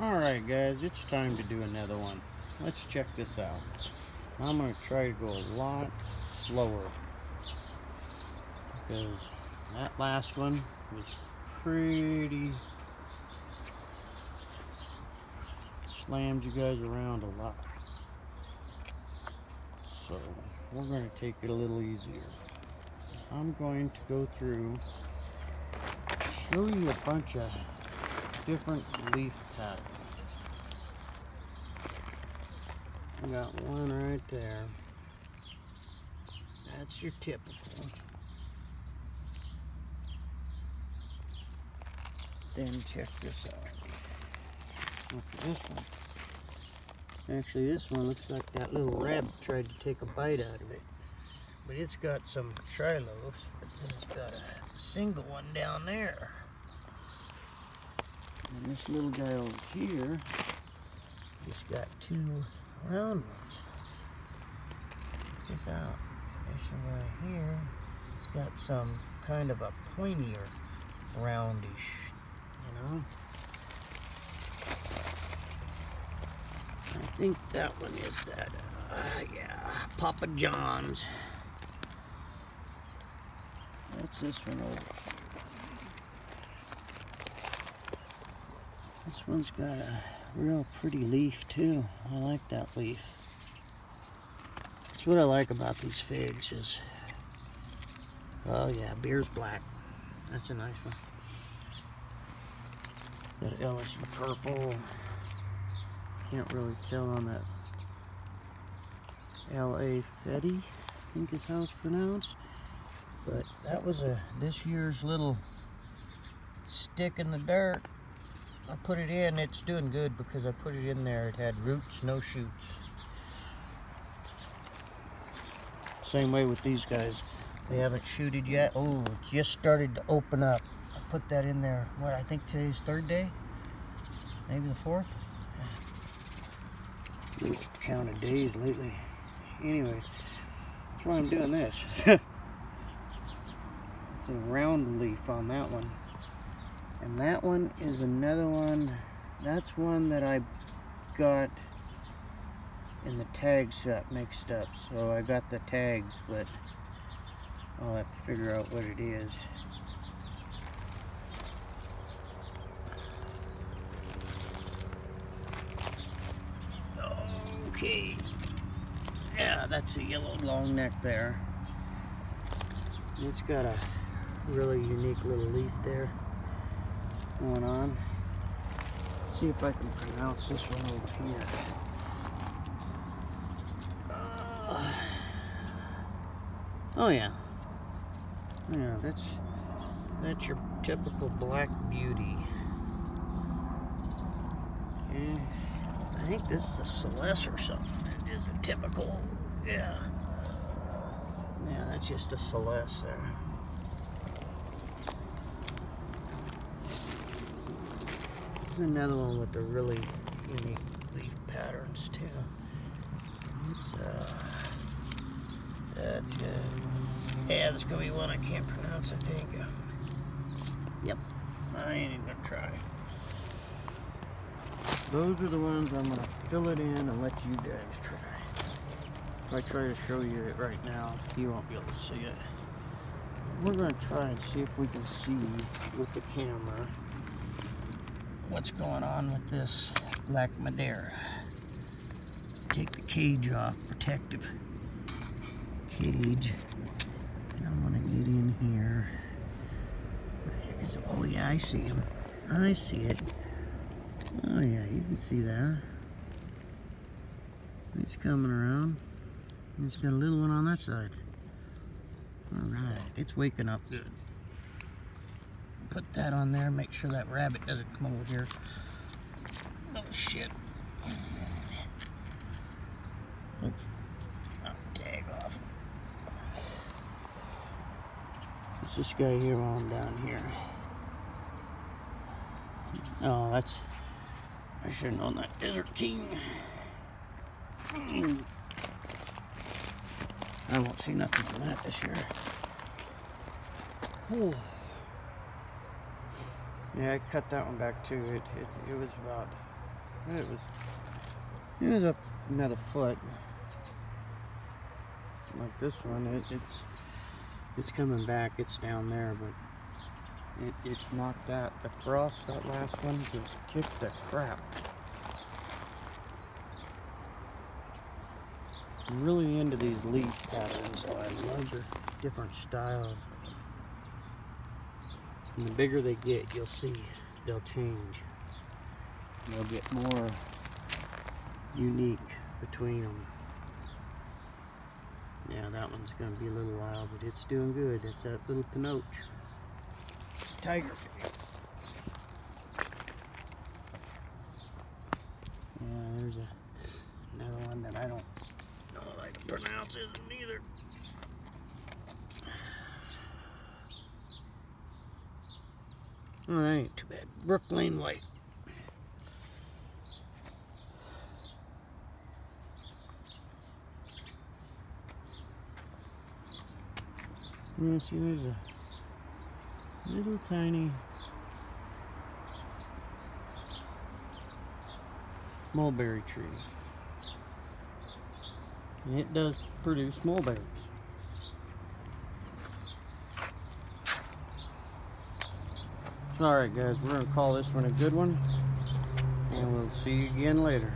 Alright guys, it's time to do another one. Let's check this out. I'm going to try to go a lot slower. Because that last one was pretty... Slammed you guys around a lot. So, we're going to take it a little easier. I'm going to go through, show you a bunch of different leaf patterns. I got one right there. That's your typical. Then check this out. Look at this one. Actually, this one looks like that little rabbit tried to take a bite out of it. But it's got some trilobes, but it's got a single one down there. And this little guy over here just got two round ones. Check this out. This one right here, it's got some kind of a pointier, roundish, you know. I think that one is that, uh, yeah, Papa John's. That's this one over This one's got a real pretty leaf too. I like that leaf. That's what I like about these figs is, oh yeah, beer's black. That's a nice one. That LSU purple. Can't really tell on that L.A. Fetty, I think is how it's pronounced. But that was a this year's little stick in the dirt. I put it in, it's doing good because I put it in there. It had roots, no shoots. Same way with these guys. They haven't shooted yet. Oh, just started to open up. I put that in there, what, I think today's third day? Maybe the fourth? Lose count of days lately. Anyways, that's why I'm doing this. it's a round leaf on that one. And that one is another one. That's one that I got in the tag set mixed up. So I got the tags, but I'll have to figure out what it is. Okay. Yeah, that's a yellow long neck there. It's got a really unique little leaf there going on. Let's see if I can pronounce this one over here. Uh, oh yeah. Yeah, that's that's your typical black beauty. Okay. I think this is a Celeste or something. It is a typical, yeah. Yeah, that's just a Celeste there. Another one with the really unique leaf patterns too. It's uh, that's good. Yeah, there's gonna be one I can't pronounce. I think. Yep, I ain't even gonna try. Those are the ones I'm gonna fill it in and let you guys try. If I try to show you it right now, you won't be able to see it. We're gonna try and see if we can see with the camera what's going on with this black Madeira. Take the cage off, protective cage. And I'm gonna get in here. Oh yeah, I see him. I see it. Oh yeah, you can see that. He's coming around. He's got a little one on that side. Alright, it's waking up good put that on there, make sure that rabbit doesn't come over here. Oh shit. Oops. Oh, tag off. It's this guy here I'm down here. Oh, that's... I should have known that. Desert King. Hmm. I won't see nothing from that this year. Oh. Yeah, I cut that one back too. It, it, it was about It was it was up another foot. Like this one, it, it's it's coming back. It's down there, but it, it knocked the frost. That last one just kicked the crap. I'm really into these leaf patterns, I love the different styles. And the bigger they get, you'll see they'll change. They'll get more unique between them. Yeah, that one's going to be a little wild, but it's doing good. It's that little Panachee. Tiger fish. Yeah, there's a, another one that I don't know if I can pronounce it either. Oh, that ain't too bad. Brook Brooklyn White. Yeah, see, there's a little tiny mulberry tree. And it does produce mulberries. Alright guys, we're going to call this one a good one. And we'll see you again later.